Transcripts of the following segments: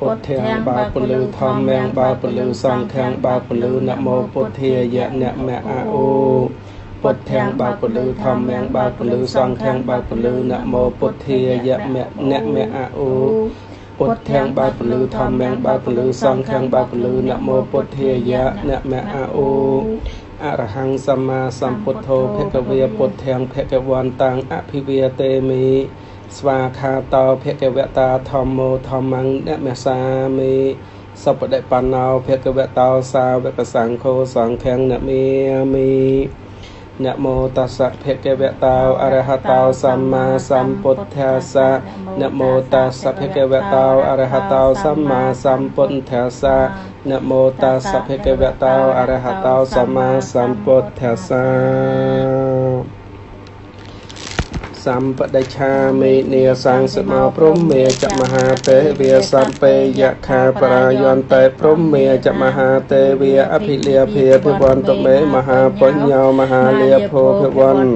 ពុទ្ធាំបើពលឺធម្មំបើពលឺសង្ឃំបើពលឺនមោពុទ្ធាយៈអ្នកមៈអាអូពុទ្ធាំបើពលឺធម្មំបើពលឺសង្ឃំបើពលឺនមោពុទ្ធាយៈអ្នកមៈអាអូពុទ្ធាំបើពលឺធម្មំបើពលឺសង្ឃំបើពលឺនមោពុទ្ធាយៈអ្នកមៈអាអូអរហង្គសម្មាសម្ពុទ្ធោភគវេពុទ្ធាំភគវន្តាំងអភិវាទេមី ស្វាខាតោភគវតាធម្មោធម្មងអ្នកមសាមីសពតិបណ្ណោភគវតោសាវកសង្ឃោសង្ឃំអ្នកមីមីនមោតស្សៈភគវតោអរហតោសម្មាសម្ពុទ្ធាសៈនមោតស្សៈភគវតោអរហតោសម្មាសម្ពុទ្ធាសៈនមោតស្សៈភគវតោអរហតោសម្មាសម្ពុទ្ធាសៈ សម្បដិឆាមេនីសង្សមោព្រំមេចមហាទេវាសំពេយខាបរាយន្តេព្រំមេចមហាទេវាអភិលាភាភិវន្តមេមហាបញ្ញោមហាលាភោភិវន្ត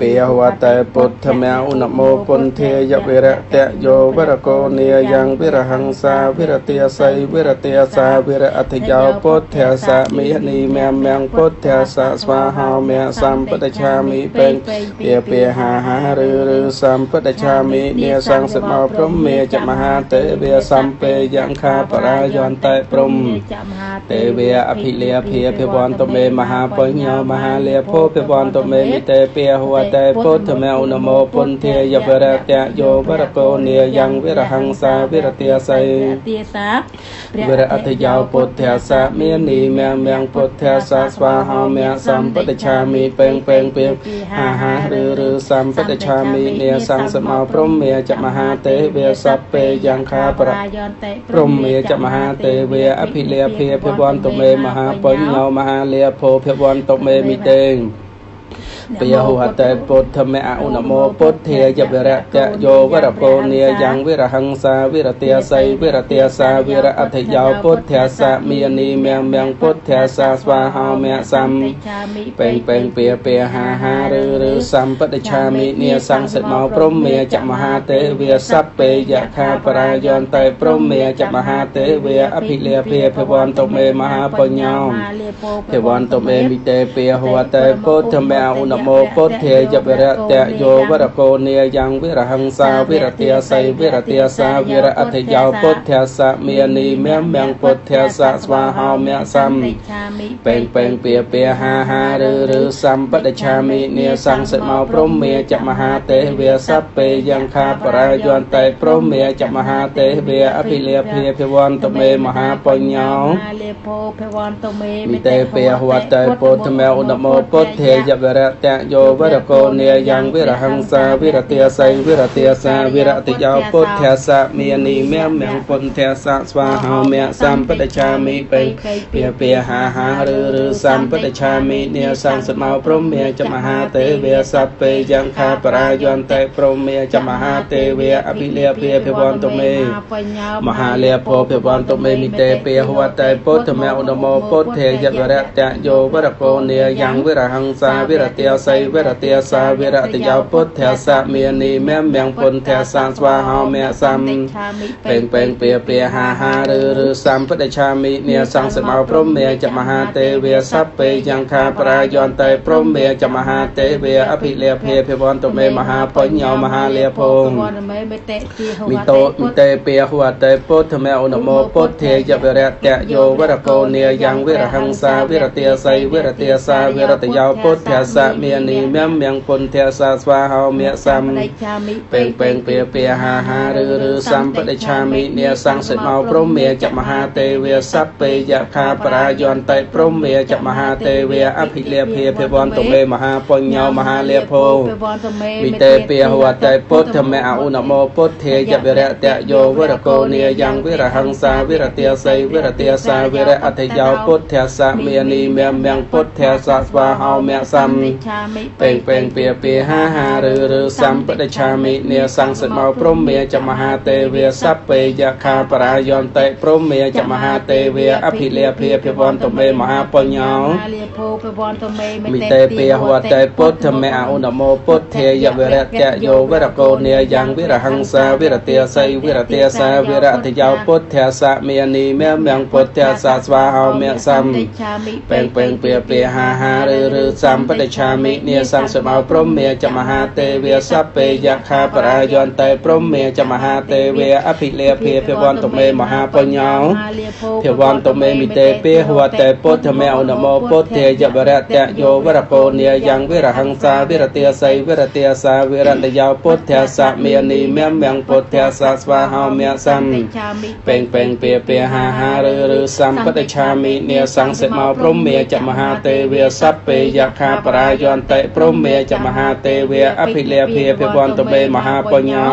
ពេហវតេពុទ្ធមៅនមោពុន្ធាយវិរតៈយោវរកោនីយ៉ាងវិរហង្សាវិរតិស័យវិរតិសាវិរអធិយោពុទ្ធាសមិនីមមំពុទ្ធាសស្វាហោមសម្បដិឆាមិពេញពាពាហាហាឬឬសម្បតិឆាមិនេសង្សមោព្រមមេចមហាទេវាសំពេយ៉ាងខាបរាយន្តេព្រំទេវាអភិលាភាភិវន្តមេមហាបញ្ញោមហាលាភោភិវន្តមេមិតេពាហវតេពុទ្ធមេឧនមោពុន្ធាយវរតៈយោវរកោនេយ៉ាងវិរហង្សាវិរតិស័យវិរអធិយោពុទ្ធាសាមាននីមៀងមៀងពុទ្ធាសាស្វាហោមៈសម្បតិឆាមិពេងពេងពេងហាហាឬឬសម្បតិឆាមិនេសង្សមោព្រំមេចមហាទេវេសពេយ៉ាងខាប្រព្រំមេចមហាទេវេអភិលាភាភិវន្តមេមហាបញ្ញោមហាលាភោភិវន្តមេមិតេ ពាហុហតេពុទ្ធមេអនុនមោពុទ្ធាយវិរតៈយោវរកោនីយ៉ាងវិរហង្សាវិរតិស័យវិរតិសាវិរអធិយោពុទ្ធាសមានីមៀងមៀងពុទ្ធាសាស្វាហោមៈសំពេងពេងពាពាហាហាឬឬសម្បតិឆាមិនីសង្សិតមកព្រមមេចមហាទេវាសัพពេយខាបរាយន្តេព្រមមេចមហាទេវាអភិលាភាភវន្តមេមហាបញ្ញោភវន្តមេមិតេពាហុតេពុទ្ធមេអនុមោពុទ្ធេយវិរតៈយោវរកោនីយ៉ាងវិរហង្សាវិរតិស័យវិរតិសាវិរអធិយោពុទ្ធសៈមានីមមមងពុទ្ធសៈស្វាហោមៈសំពេងពេងពាពាហាហាឬឬសម្បតិឆាមិនេសង្សិមកព្រមមេចមហាទេវាសัพពេយ៉ាងខាបរាយន្តេព្រមមេចមហាទេវាអភិលាភាភិវន្តមេមហាបញ្ញោមិតេពេហវតេពុទ្ធមេឧនមោពុទ្ធេយវិរតៈយោវរកោនេយ៉ាងវិរហង្សាវិរតិស័យវិរតិសាវិរតិយោពុទ្ធសៈមានីមមមពុទ្ធសៈស្វាហោមៈសម្បតិឆាមិបេពាពាហាហាឬឬសម្បតិឆាមិនេសង្សមោព្រមេចមហាទេវេសព្ពេយ៉ាងខាបរាយន្តេព្រមេចមហាទេវេអភិលាភាភិវន្តមេមហាលាភោភិវន្តមេមិតេពាហវតេពុទ្ធមេឧនមោពុទ្ធេយវរតៈយោវរកោនេយ៉ាងវិរហង្សាវិរតិស័យវិរតិសាវិរតិយោពុទ្ធសៈមានីមមមពុទ្ធសាស្វាហោមៈសំពេងពេងពាពាហាហាឬឬសម្បតិឆាមិនេសង្សមោព្រមេចមហាទេវេសព្ពេយ៉ាងខាប្រាយន្តេព្រមេចមហាទេវេអភិលាភាភិវន្តមេមហាបញ្ញោមហាលាភោមិតោមិតេពាហវតេពុទ្ធមេអនុមោពុទ្ធេយវិរតៈយោវរកោនេយ៉ាងវិរហង្សាវិរតិស័យវិរតិសាវិរតិយោពុទ្ធសៈមានីមមមពុទ្ធសាស្វាហោមៈសំពេងពេងពាពាហាហាឬឬសម្បតិឆាមិនេសង្សិតមកព្រមេចមហាទេវេសព្ពេយខាបរាយន្តេព្រមេចមហាទេវេអភិលាភាភិវន្តមេមហាបញ្ញោមហាលាភោវិតេពាហវតេពុទ្ធមេអឧនមោពុទ្ធេយវិរតៈយោវរកោនីយ៉ាងវិរហង្សាវិរតិស័យវិរតិសាវិរអធិយោពុទ្ធសៈមានីមមមពុទ្ធសៈស្វាហោមៈសំឆាមិពេងពេងពៀពៀហាហាឬឬសម្បដិឆាមិនាសង្សមោព្រមមេចមហាទេវាសัพពេយខាបរាយន្តិព្រមមេចមហាទេវាអភិលាភិភិវន្តមេមហាបញ្ញោមហាលាភោភវន្តមេមិតេពេហវតេពុទ្ធមេអនុមោពុទ្ធេយវិរតៈយោវិរកោនេយ៉ាងវិរហង្សាវិរតិស័យវិរតិសាវិរតិយោពុទ្ធៈសមេនីមេមងពុទ្ធៈសាស្វាហោមេសំឆាមិពេងពេងពៀពៀហាហាឬឬសម្បដិឆាមិនាសង្សមោព្រមមេចមហាទេវាសัพពេយខាបរាយន្តិព្រមមេចមហាទេវាអភិលេភិភិវន្តមេមហាបញ្ញោមហាលាភោភិវន្តមេមិតេពេហវតេពុទ្ធមេអនុមោពុទ្ធេយវរតៈយោវរកោនេយ៉ាងវិរហង្សាវិរតិស័យវិរតិសាវិរតយោពុទ្ធៈសមេនីមេមងពុទ្ធៈសាស្វាហោមេសំឆាមិពេងពេងពៀពៀហាហាឬឬសម្បតិឆាមិនាសង្សិមោព្រមមេចមហាទេវាសัพពេយខាបរាយន្តិព្រមមេចមហាទេវាអភិលេភិភិវន្តមេមហាបញ្ញោ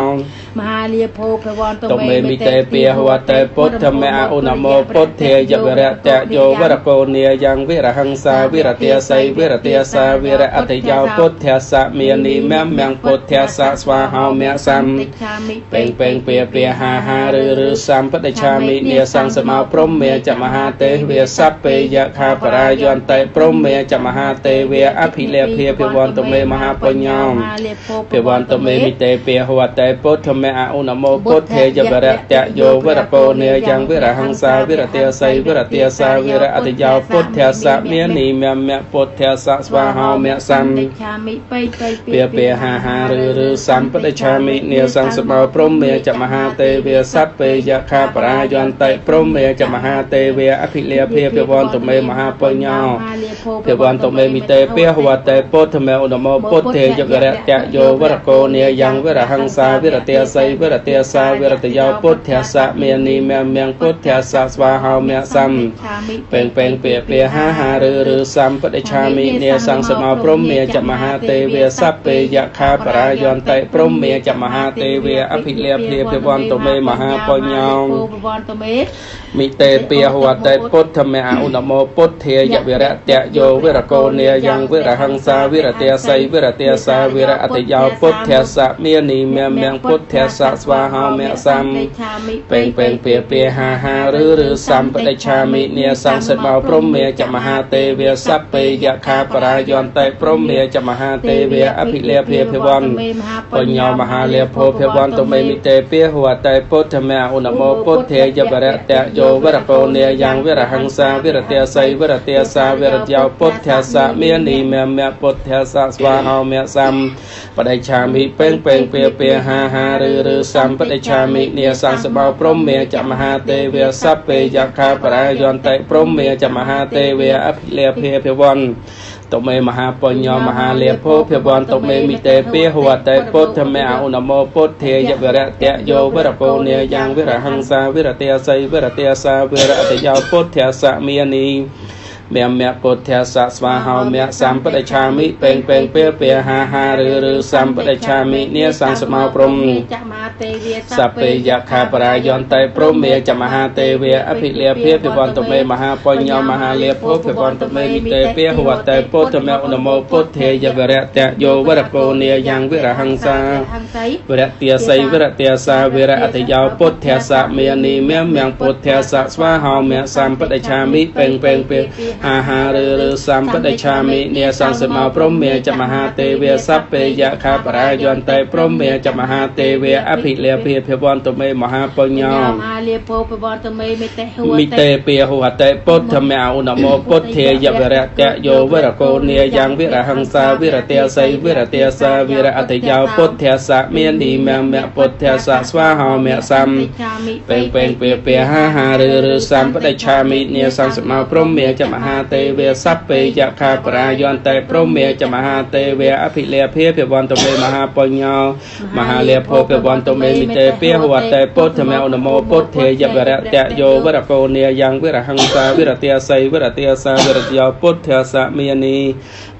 មហាលាភោភវន្តតុមេមិតេពាហវតេពុទ្ធមេអឧណមោពុទ្ធេយវិរតៈយោវរកោនេយ៉ាងវិរហង្សាវិរតិស័យវិរតិសាវិរអតិយោពុទ្ធៈសមេនីមមងពុទ្ធៈសស្វាហោមៈសំឆាមិពេងពេងពៀពៀហាហាឬឬសម្បតិឆាមិនាសង្សមោព្រមមេចមហាទេវាសัพពេយខាបរាយន្តិព្រមមេចមហាទេវាអភិលេភិភិវន្តមេមហាបញ្ញោមហាលាភោភិវន្តមេមិតេពាហវតេពុទ្ធមេអឧណមោពុទ្ធេយវរតៈយោវរកោនេយ៉ាងវិរហង្សាវិរតិស័យវិរតិសាវិរអតិយោពុទ្ធៈសមេនីមមៈពុទ្ធៈសស្វាហោមៈសំឆាមិបៃបៃពាពាហាហាឬឬសម្បតិឆាមិនាសង្សមោព្រមមេចមហាទេវាសัพពេយខាបរាយន្តិព្រមមេចមហាទេវាអភិលាភិភិវន្តមេមហាបញ្ញោមហាលាភោភិវន្តមេមិតេពាហវតេពុទ្ធមេឧណមោពុទ្ធេយវរតៈយោវរកោនេយ៉ាងវិរហង្សាវិរតិស័យវិរតិសាវិរតយោពុទ្ធៈសមេនីមមងពុទ្ធៈសស្វាហោមៈសំឆាមិពេងពេងពាពាហាហាឬឬសម្បតិឆាមិនេសង្សមោព្រមមេចមហាទេវាសัพពេយខាបរាយន្តិព្រមមេចមហាទេវាអភិលាភិភិវន្តមេមហាបញ្ញោភវន្តមេមិតេពាហវតេពុទ្ធមេអឧណមោពុទ្ធេយវិរតៈយោវិរកោនេយ៉ាងវិរហង្សាវិរតិស័យវិរតិសាវិរអតិយោពុទ្ធៈសមេនីមមងពុទ្ធៈសស្វាហោមៈសំឆាមិពេងពេងពៀពៀហាហាឬឬសម្បដិឆាមិនាសង្សិតមកព្រមមេចមហាទេវាសัพពេយខាបរាយន្តិព្រមមេចមហាទេវាអភិលេភិភិវន្តបញ្ញោមហាលេភោភិវន្តមេមិតេពាហវតេពុទ្ធមេអឧណមោពុទ្ធេយវិរតៈយោវរកោនេយ៉ាងវិរហង្សាវិរតិស័យវិរតិសាវិរតយោពុទ្ធៈសមេនីមមៈពុទ្ធៈសស្វាហោមៈសំបដិឆាមិពេងពេងពៀពៀហាហាឬឬសម្បដិឆាមិនាសង្សបោព្រមមេចមហាទេវាសัพពេយខាបរាយន្តិព្រមមេចមហាទេវាអភិលេភិភិវន្តតុមេមហាបញ្ញោមហាលេភោភិវន្តតុមេមិតេពាហវតេពុទ្ធមេអឧណមោពុទ្ធេយវិរតៈយោវរកោនេយ៉ាងវិរហង្សាវិរតិស័យវិរតិសាវិរអតិយោពុទ្ធៈសមេនី មមៈពុទ្ធៈសស្វាហោមៈសម្បដិឆាមិពេងពេងពេលពាហាហាឬឬសម្បដិឆាមិនាសង្សមោព្រំចមហាទេវាសព្ពេយខាបរាយន្តិព្រមមេចមហាទេវាអភិលាភិភិវន្តមេមហាបញ្ញោមហាលាភោភិវន្តមេមិតេពាហវតេពុទ្ធមេឧណមោពុទ្ធេយវរតៈយោវរកោនេយ៉ាងវិរហង្សាហង្សីវរតិស័យវរតិសាវិរអតិយោពុទ្ធៈសមេនីមេមងពុទ្ធៈសស្វាហោមៈសម្បដិឆាមិពេងពេងពេអាហារឬឬសម្បដិឆាមិនេសង្សមោព្រមមេចមហាទេវាសព្ពេយខាបរាយន្តិព្រមមេចមហាទេវាអភិលាភិភិវន្តមេមហាបញ្ញោមហាលាភោភវន្តមេមិតេហវមិតេពាហវតេពុទ្ធមេអឧណមោពុទ្ធេយវិរតៈយោវរកោនេយ៉ាងវិរហង្សាវិរតិស័យវិរតិសាវិរអតិយោពុទ្ធៈសមេនីមមៈពុទ្ធៈសស្វាហោមៈសំឆាមិពេងពេងពាពាហាហាឬឬសម្បដិឆាមិនាសង្សមោព្រមមេចមហាទេវសព្ពេយខាបរាយន្តិព្រមមេចមហាទេវអភិលេភិភិវន្តមេមហាបញ្ញោមហាលេភោភិវន្តមេមិតេពាហវតេពុទ្ធមេអនុមោពុទ្ធេយវរតៈយោវរកោនេយ៉ាងវិរហង្សាវិរតិស័យវិរតិសាវិរតយោពុទ្ធៈសមេនី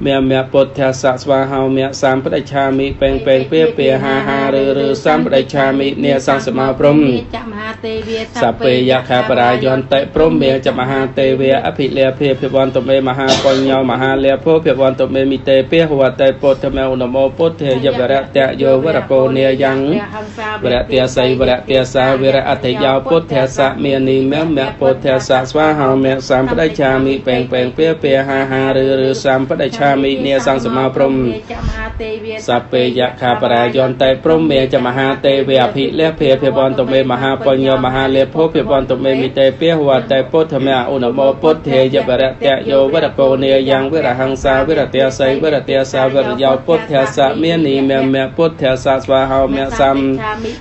មមៈពុទ្ធៈសស្វាហោមៈសម្បដិឆាមិពេងពេងពាពាហាហាឬឬសម្បដិឆាមិនាសង្សមោព្រមចមហាទេវាសពេយខាបរាយន្តិព្រមមេចមហាទេវៈអភិលាភេភិវន្តមេមហាបញ្ញោមហាលាភោភិវន្តមេមិតេពេហវតេពុទ្ធមេឧនមោពុទ្ធេយវរៈតយោវរកោនេយ៉ាងវរៈទាស័យវរៈទាសាវរៈអធិយោពុទ្ធសៈមេនីមេមៈពុទ្ធសៈស្វាហោមេសម្បដិឆាមិពេងពេងពេពេហាហាឬឬសម្បដិឆាមិនេសង្សមាព្រំចមហាទេវាសពេយខាបរាយន្តិព្រមមេចមហាទេវៈអភិលេភេភិវន្តមេមហាបញ្ញោមហាលេភោភិវន្តមេមិតេពេហវតេពុទ្ធមេឧនមោពុទ្ធេយវរៈតយោវរកោនេយ៉ាងវរហង្សាវរទាស័យវរទាសាវរយោពុទ្ធសៈមេនីមេមៈពុទ្ធសៈស្វាហោមេសំ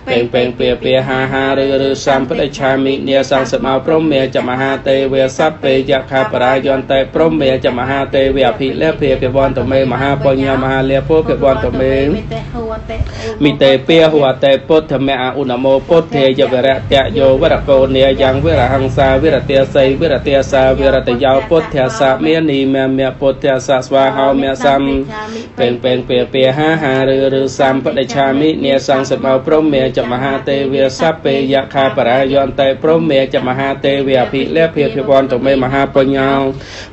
ពេងពេងពេពេហាហាឬឬសម្បដិឆាមិនេសង្សមោព្រមមេចមហាទេវៈសពេយខាបរាយន្តិព្រមមេចមហាទេវៈអភិលេភេភិវន្តមេមហាបញ្ញោមហាលេភោភិវន្តមេមិតេហវតេមិតេពេហវតេពុទ្ធមេអឧណមោពុទ្ធេយវរៈតយោវរកោនេយ៉ាងវរហង្សាវិរទាស័យវិរទាសាវិរតយោពុទ្ធសៈមេនីមេមៈពុទ្ធសៈស្វាហោមេសំពេងពេងពេពេហាហាឬឬសម្បដិឆាមិនេសង្សមោព្រមមេចមហាទេវសัพពេយខាបរាយន្តិព្រមមេចមហាទេវអភិលេភិភិវន្តមេមហាបញ្ញោ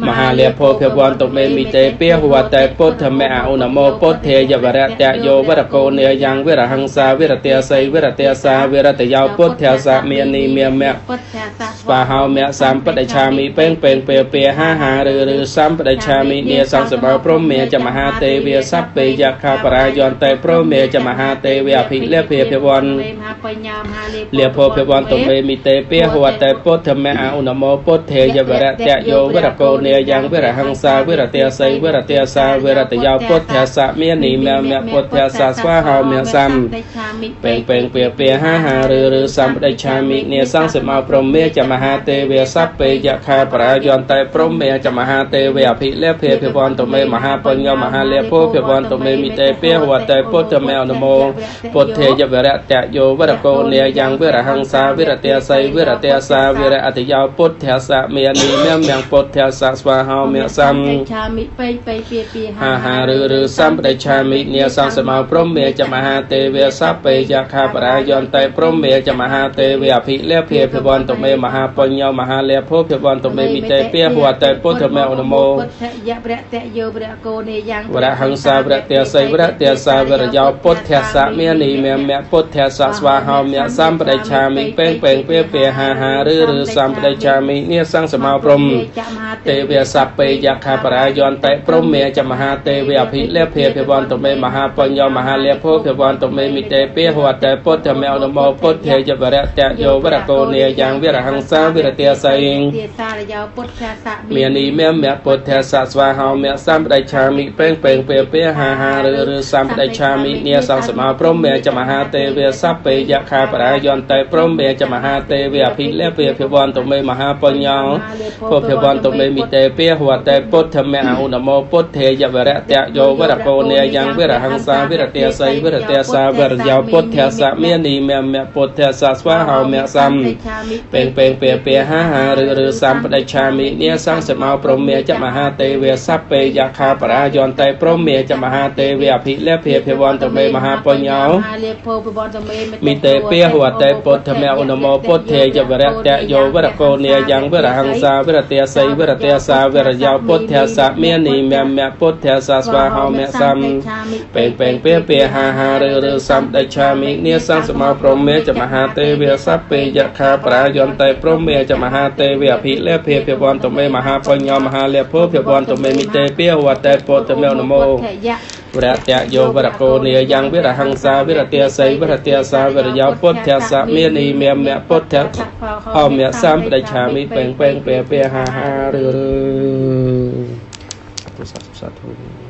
មហាលេភោភិវន្តមេមិតេពេហវតេពុទ្ធមេអឧណមោពុទ្ធេយវរៈតយោវរកោនេយ៉ាងវិរហង្សាវិរទាស័យវិរទាសាវិរតយោពុទ្ធសៈមេនីមេមៈពុទ្ធសាសស្វាហោមៈសម្បដិឆាមិពេងពេងពេពេហាហាឬឬសម្បដិឆាមិនេសង្សបោព្រមមេចមហាទេវសัพពេយខាបរាយន្តិព្រមមេចមហាទេវអភិលេភិភិវន្តមេមហាបញ្ញោមហាលេលាភោភិវន្តមេមិតេពេហវតេពុទ្ធមេអឧណមោពុទ្ធេយវរៈតយោវរកោនេយ៉ាងវិរហង្សាវិរទាស័យវិរទាសាវិរតយោពុទ្ធសៈមេនីមេមៈពុទ្ធសៈស្វាហោមៈសំពេងពេងពេពេហាហាឬឬសម្បដិឆាមិនេសង្សមោព្រមមេចមហាទេវសัพពេយខាបរាយន្តិព្រមមេចមហាទេវអភិលេភិភិវន្តមេមហាបញ្ញមហាលេភោភិវន្តមេមិតេពេហវតេពុទ្ធមេអនុមោពុទ្ធេយវរៈតយោវរកោនេយ៉ាងវិរហង្សាវិរទាស័យវិរទាសាវិរអតិយោពុទ្ធសៈមេនីមេមៈពុទ្ធសៈស្វាហោមៈសំឆាមិពេងពេងពីពីហាហាឬឬសម្បដិឆាមិនេសង្សមោព្រមមេចមហាទេវសัพពេយខាបរាយន្តិព្រមមេចមហាទេវអភិលេភិភិវន្តមេមហាបញ្ញោមហាលេភោភិវន្តមេមិតេពេហវតេពុទ្ធមេអនុមោពុទ្ធយវរៈតយោវរកោនេយ៉ាងវរហង្សាវរទាស័យវរទាសាវរយោពុទ្ធសៈមេនីមេមៈពុទ្ធសៈស្វាហោមៈសម្បដិឆាមិពេងពេងពេពេហាហាឬឬសម្បដិឆាមិនេសង្សមោព្រមចមហាទេវសัพពេយខាបរាយន្តិព្រមមេចមហាទេវអភិលេភិភិវន្តមេមហាបញ្ញោមហាលេភោភិវន្តមេមិតេពេហវតេពុទ្ធមេអនុមោពុទ្ធេយវរៈតយោវរកោនេយ៉ាងវិរហង្សាវិរទាស័យទាសារយោពុទ្ធសៈមាននីមេមៈពុទ្ធសៈស្វាហោមៈសម្បដិឆាមិពេងពេងពេពេហាហាឬឬសម្បដិឆាមិនេសង្សមោព្រមមេចមហាទេវសัพពេយខាបរាយន្តិព្រមមេចមហាទេវអភិលេភិភិវន្តមេមហាបញ្ញោពុទ្ធវន្តមេមិតេពេហវតេពុទ្ធមេអឧណមោពុទ្ធេយវរៈតយោវរកោនេយ៉ាងវិរហង្សាវិរទាស័យវិរទាសាវរយោពុទ្ធសៈមេនីមេមៈពុទ្ធសៈស្វាហោមៈសំពេងពេងពេពេហាហាឬឬសម្បដិឆាមិនេសង្សមោព្រមមេចមហាទេវសัพពេយខាបរាយន្តិព្រមមេចមហាទេវអភិលេភិភិវន្តមេមហាបញ្ញោហាលេភោពវន្តមេមិតេពេហវតេពុទ្ធមេឧណមោពុទ្ធេយវរៈតយោវរកោនេយ៉ាងវិរហង្សាវិរទាស័យវិរទាសាវិរយោពុទ្ធសៈមេនីមេមៈពុទ្ធសៈស្វាហោមៈសំពេងពេងពេពេហាហាឬឬសំដេឆាមិនេសង្សមោព្រមមេចមហាទេវសัพពេយខាប្រាយន្តិព្រមមេចមហាទេវអភិលេភិភិវន្តមេមហាបញ្ញោមហាលេភោភិវន្តមេមិតេពេហវតេពុទ្ធមេឧណមោវរតយោវរកោនេយ៉ាងវិរហង្សាវិរទាស័យវិរទាសាវិរយោពុទ្ធសៈមេនីមេមៈពុទ្ធអមៈសម្បដិឆាមិពេងពេងពេពេហាហាឬឬពុទ្ធសាសនា